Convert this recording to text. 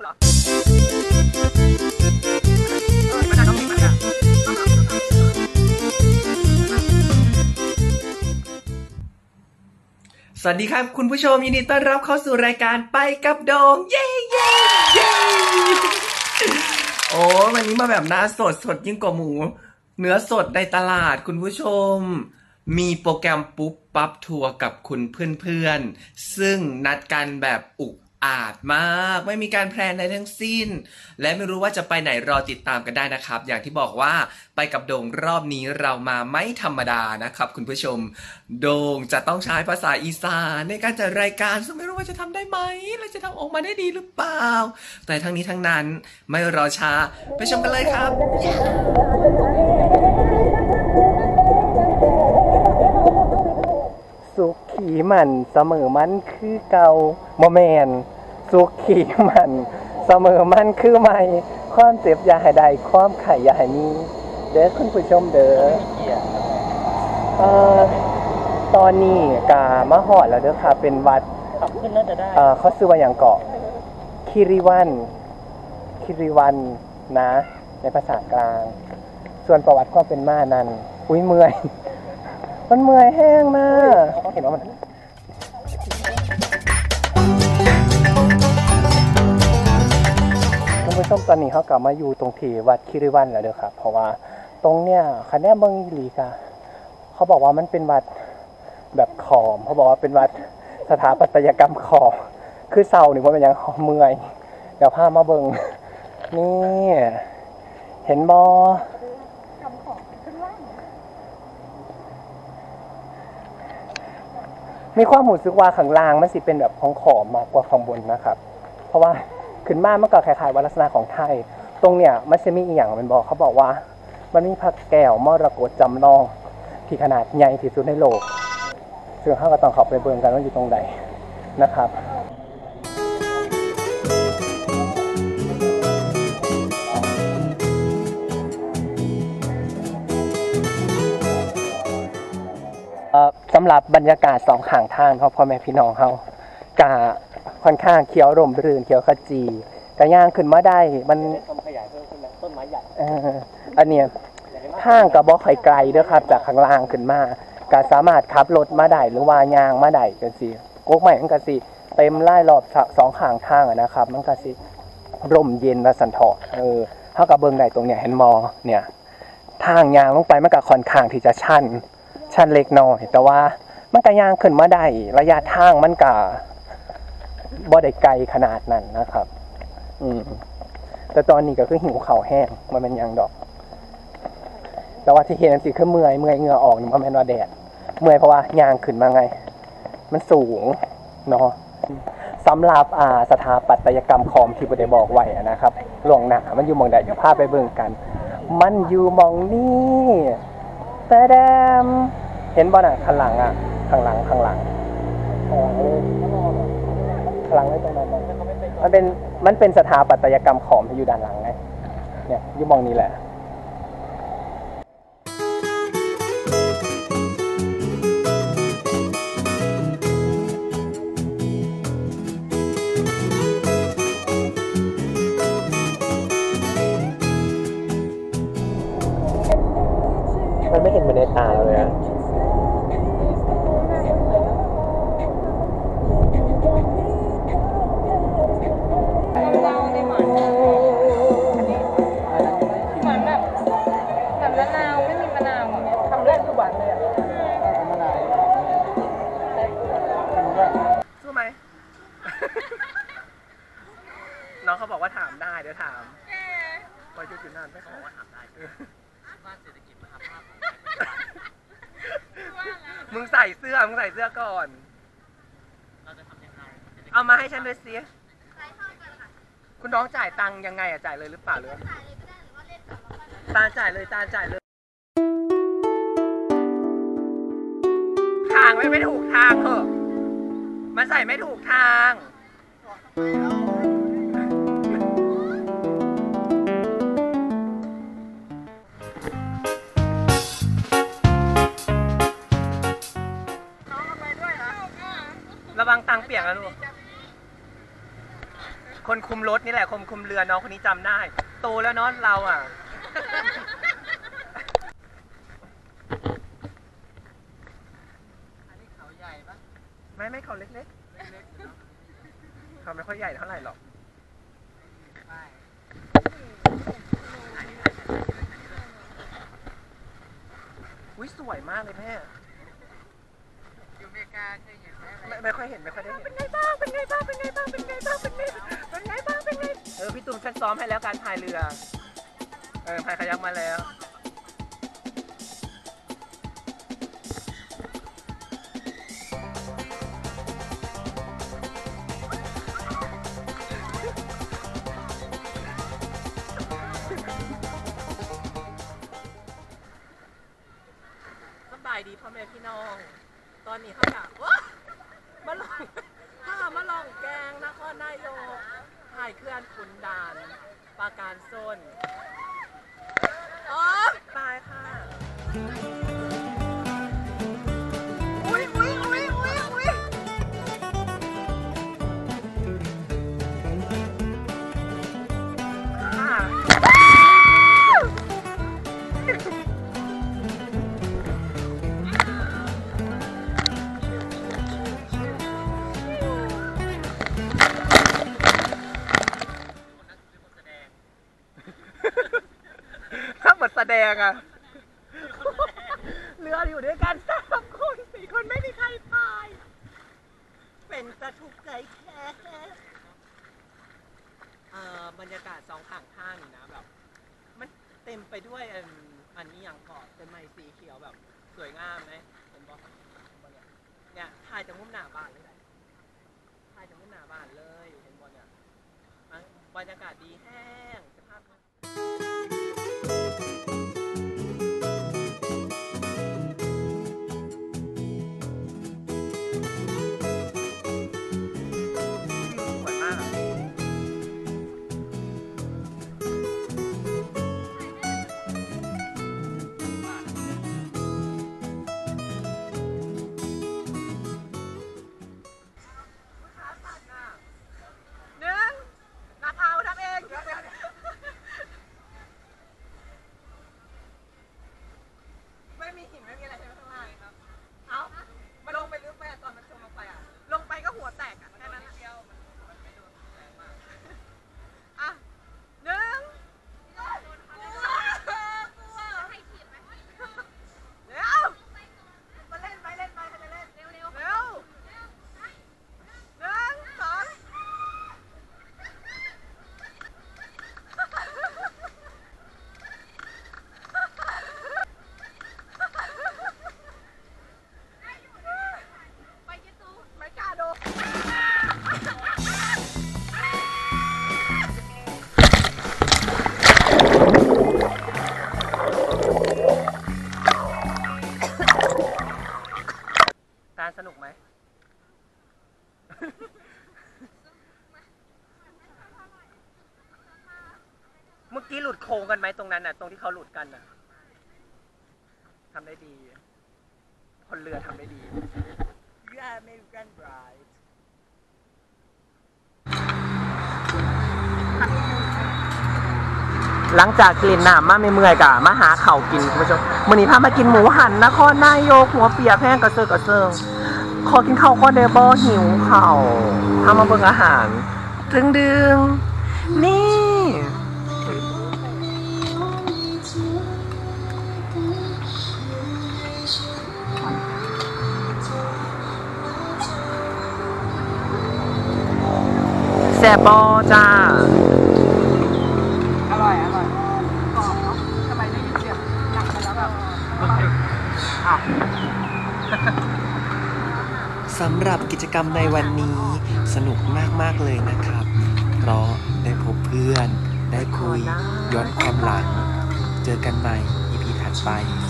เหรอสวัสดีครับ คุณผู้ชมยินดีต้อนรับเข้าสู่รายการไปกับโดง เย้เย้เย้โอ้วันนี้มาแบบหน้าสดสดยิ่งกว่าหมู เนื้อสดในตลาดคุณผู้ชม มีโปรแกรมปุ๊บปั๊บทัวร์กับคุณเพื่อนๆ ซึ่งนัดกันแบบอุก อาจมาก ไม่มีการแพลนใดทั้งสิ้น และไม่รู้ว่าจะไปไหนรอติดตามกันได้นะครับ อย่างที่บอกว่าไปกับโด่งรอบนี้เรามาไม่ธรรมดานะครับ คุณผู้ชม โด่งจะต้องใช้ภาษาอีสานในการจัดรายการ ซึ่งไม่รู้ว่าจะทำได้ไหมและจะทำออกมาได้ดีหรือเปล่า แต่ทั้งนี้ทั้งนั้นไม่รอช้าไปชมกันเลยครับสุขีมันเสมอมันคือเก่าโมแมน สุขีมันเสมอมันคือใหม่ความเจ็บอย่าให้ได้ความไข่อย่าให้มีเด้อคุณผู้ชมเด้อเอ่อตอนนี้กามาหอดแล้วเด้อค่ะ เป็นวัดขับขึ้นน่าจะได้ เอ่อเขาซื้อว่าอย่างเกาะคิริวันคิริวันนะ ในภาษากลาง ส่วนประวัติความเป็นมานั้น อุ้ยเมื่อย มันเมื่อยแห้งนะเขาเห็นว่ามัน ผู้ชมตอนนี้เขากลับมาอยู่ตรงที่วัดคิริวันแล้วเด้อครับ เพราะว่าตรงเนี้ยคันแนเมืองอีหลีกาเขาบอกว่ามันเป็นวัดแบบขอมเขาบอกว่าเป็นวัดสถาปัตยกรรมขอมคือเศร้าหนี่ว่าเป็นยังเมื่อยเดี๋ยวพามาเบิงนี่เห็นบอมีความหูสึกว่าข้างล่างมันสิเป็นแบบของขอมมากกว่าข้างบนนะครับ เพราะว่า ขึ้นมามันก็คล้ายๆวัดลักษณะของไทย ตรงเนี้ยมันจะมีอีกอย่างมันบอกเขาบอกว่า มันมีพระแก้วมรกตจำลองที่ขนาดใหญ่ที่สุดในโลกซึ่งเขาก็ต้องเข้าไปเบิ่งกันว่าอยู่ตรงไหนนะครับสำหรับบรรยากาศสองข้างทางเขาพ่อแม่พี่น้องเขากะ ค่อนข้างเขียวร่มรื่นเขียวขจีกะย่างขึ้นมาได้มันต้นขยายเพิ่มขึ้นนะต้นไม้ใหญ่เอ่ออันเนี้ยห้างกับบ่ค่อยไกลเด้อครับ จากข้างล่างขึ้นมาก็สามารถขับรถมาได้หรือว่ายางมาได้จังซี่กกใหม่มันก็สิเต็มไล่รอบสองข้างทางอะนะครับ มันก็สิร่มเย็นและสันเถาะเออเท่ากับเบิ่งได้ตรงเนี้ยเห็นมอเนี่ยทางยางลงไปมันก็ค่อนข้างที่จะชันชันเล็กน้อยแต่ว่ามันก็ย่างขึ้นมาได้ระยะทางมันก็ บ่ได้ไกลขนาดนั้นนะครับ อืมแต่ตอนนี้ก็คือหิวเข่าแห้งมันเป็นยังดอก แต่ว่าที่เห็นสิคือเมื่อยเมื่อยเหงื่อออกนี่มันเป็นว่าแดดเมื่อยเพราะว่ายางขึ้นมาไง มันสูงเนาะสำหรับอ่าสถาปัตยกรรมคอมที่บ่ได้บอกไว้นะครับหลวงหนามันอยู่มองใดเดี๋ยวพาไปเบิ่งกัน มันอยู่มองนี้แต่แดมเห็นบ่น่ะข้างหลังอะข้างหลังข้างหลัง พลังไว้ตรงนั้นเลยมันเป็นมันเป็นสถาปัตยกรรมขอมที่อยู่ด้านหลังไงเนี่ยยูมองนี้แหละ บอกว่าถามได้เดี๋ยวถามพอจุดจุดนั้นไม่ขอว่าถามได้บ้านเศรษฐกิจมหาภาคมึงใส่เสื้อ มึงใส่เสื้อก่อน เราจะทำยังไงเอามาให้ฉันด้วยสิคุณน้องจ่ายตังค์ยังไงอะจ่ายเลยหรือเปล่าหรือตาจ่ายเลยตาจ่ายเลย ทางไม่ไม่ถูกทางเหอะมันใส่ไม่ถูกทาง ระวังตังค์เปียกนะลูกคคนคุมรถนี่แหละคนคุมเรือน้องคนนี้จำได้ โตแล้วเนาะเราอะ อันนี้เขาใหญ่ปะไม่ไม่เขาเล็กๆเขาไม่ค่อยใหญ่เท่าไหร่หรอกไม่อุ้ยสวยมากเลยแม่อยู่อ เมริกาเคยเห็นไหมอะไรไม่ไม่ค่อยเห็นไม่ค่อยได้เห็น เป็นไงบ้าง เป็นไงบ้าง เป็นไงบ้าง เป็นไงบ้าง เป็นไงบ้างเป็นไงบ้าง เป็นไง เออพี่ตุ้มฉันซ้อมให้แล้วการพายเรือ เออพายคายักมาแล้ว สบายดีพ่อแม่พี่น้อง ตอนนี้เขาอยากว้ามาลอง ถ้ามาลองแกงนครนายกถ่าย เคลื่อนขุนด่านปราการโซนอ๋อตายค่ะ เรือยู่ด้วยกันสามคนสี่คนไม่มีใครพาย เป็นสะทุกข์ใจแค่เอ่อบรรยากาศสองข้างทางนี่นะแบบ มันเต็มไปด้วยอันอันนี้อย่างก่อนเป็นไม้สีเขียวแบบ สวยงามไหมเห็นบอกเนี่ยถ่ายจากมุมหน้าบ้านเลยถ่ายจากมุมหน้าบ้านเลย เห็นบอเนี่ยบรรยากาศดีแห้ง โค้งกันไหมตรงนั้นน่ะ ตรงที่เขาหลุดกันน่ะทำได้ดี คนเรือทำได้ดี Yeah, American Bride หลังจากกลิ่นน้ำมาไม่เมื่อยกะมาหาเข่าวกินคุณผู้ชมมื้อนี้พามากินหมูหันนครนายกหัวเปียกแพงกระเซิงกระเซิงขอกินข้าวก่อนเดบอหิวเข่าวพามาเบิ่งอาหาร ดึงดึงๆนี่ แซบบอจ้า อร่อย อร่อยกรอบเนาะทำไมได้ยินเสียงหนักไปแล้วแบบสำหรับกิจกรรมในวันนี้สนุกมาก ๆ เลยนะครับ เพราะได้พบเพื่อน ได้คุย ย้อนความหลัง เจอกันใหม่ EP ถัดไปส